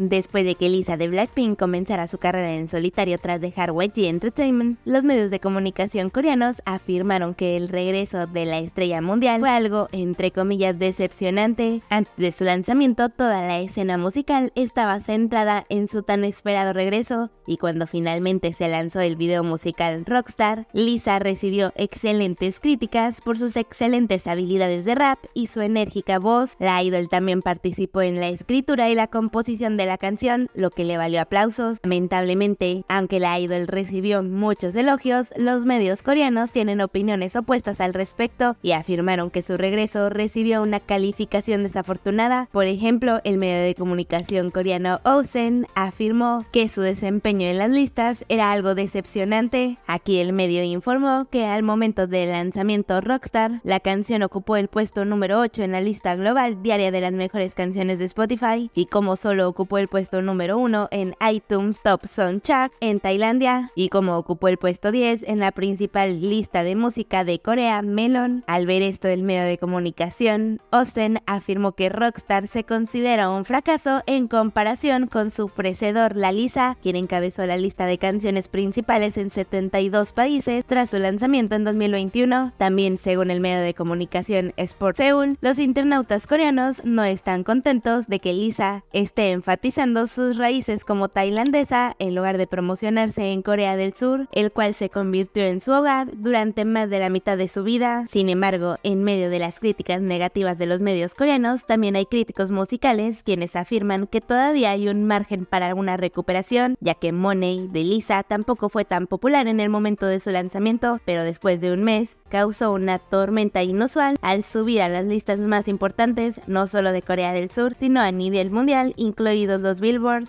Después de que Lisa de Blackpink comenzara su carrera en solitario tras dejar YG Entertainment, los medios de comunicación coreanos afirmaron que el regreso de la estrella mundial fue algo entre comillas decepcionante. Antes de su lanzamiento, toda la escena musical estaba centrada en su tan esperado regreso y cuando finalmente se lanzó el video musical Rockstar, Lisa recibió excelentes críticas por sus excelentes habilidades de rap y su enérgica voz. La idol también participó en la escritura y la composición de la canción, lo que le valió aplausos. Lamentablemente, aunque la idol recibió muchos elogios, los medios coreanos tienen opiniones opuestas al respecto y afirmaron que su regreso recibió una calificación desafortunada. Por ejemplo, el medio de comunicación coreano Osen afirmó que su desempeño en las listas era algo decepcionante. Aquí el medio informó que al momento del lanzamiento Rockstar, la canción ocupó el puesto número 8 en la lista global diaria de las mejores canciones de Spotify y como solo ocupó el puesto número 1 en iTunes Top Song Chart en Tailandia y como ocupó el puesto 10 en la principal lista de música de Corea, Melon. Al ver esto el medio de comunicación, Austin afirmó que Rockstar se considera un fracaso en comparación con su precedor La Lisa, quien encabezó la lista de canciones principales en 72 países tras su lanzamiento en 2021. También según el medio de comunicación Sport Seoul, los internautas coreanos no están contentos de que Lisa esté enfatizando sus raíces como tailandesa en lugar de promocionarse en Corea del Sur, el cual se convirtió en su hogar durante más de la mitad de su vida. Sin embargo, en medio de las críticas negativas de los medios coreanos, también hay críticos musicales quienes afirman que todavía hay un margen para una recuperación, ya que Money de Lisa tampoco fue tan popular en el momento de su lanzamiento, pero después de un mes causó una tormenta inusual al subir a las listas más importantes, no solo de Corea del Sur, sino a nivel mundial, incluidos los Billboard